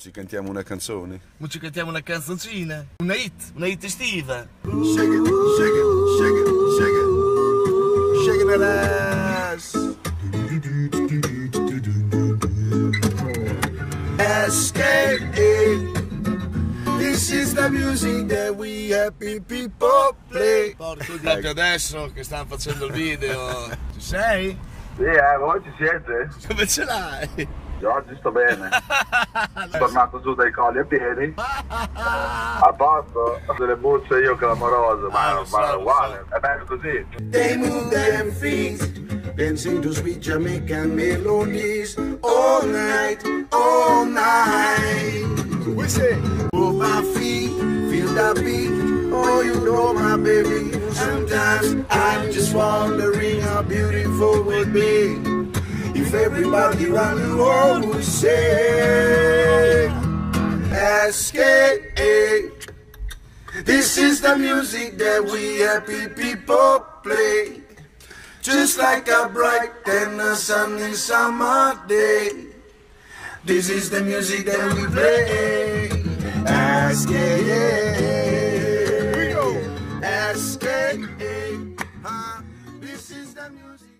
Ci cantiamo una canzone? Ma ci cantiamo una canzoncina? Una hit, una hit estiva. Shake it, shake it, shake it, shake it. Shaking that ass. Escape. This is the music that we happy people play. Porco Dio, adesso che stanno facendo il video. Ci sei? Sì, eh, voi ci siete? Come ce l'hai? Io oggi sto bene. Sono tornato giù dai colli a piedi. A posto. Delle bucce io clamorose, ma, Ah, lo so, ma è lo uguale. È bello così. They move them feet, dancing to sweet Jamaican melodies all night, all night. We say, move my feet, feel the beat. Oh, you know my baby. Sometimes I'm just wondering how beautiful would be if everybody around the world would say, Escape. This is the music that we happy people play. Just like a bright and a sunny summer day. This is the music that we play. Ask Escape. Huh? This is the music.